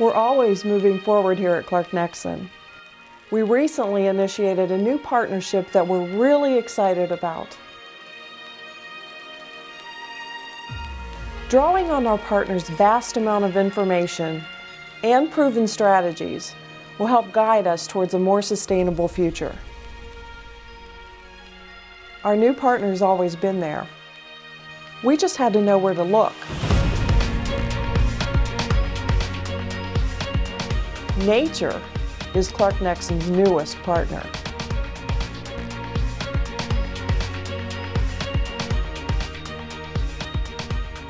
We're always moving forward here at Clark Nexsen. We recently initiated a new partnership that we're really excited about. Drawing on our partners' vast amount of information and proven strategies will help guide us towards a more sustainable future. Our new partner's always been there. We just had to know where to look. Nature is Clark Nexsen's newest partner.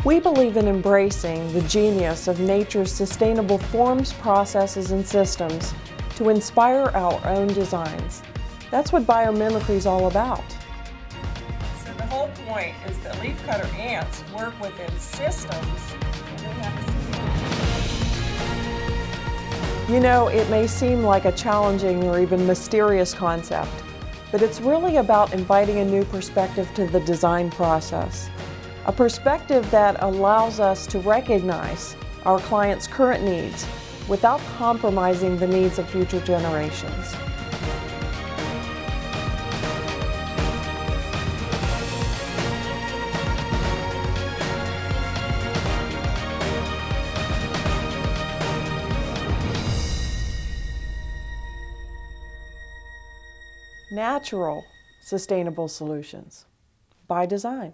We believe in embracing the genius of nature's sustainable forms, processes, and systems to inspire our own designs. That's what biomimicry is all about. So the whole point is that leafcutter ants work within systems You know, it may seem like a challenging or even mysterious concept, but it's really about inviting a new perspective to the design process. A perspective that allows us to recognize our clients' current needs without compromising the needs of future generations. Natural, sustainable solutions by design.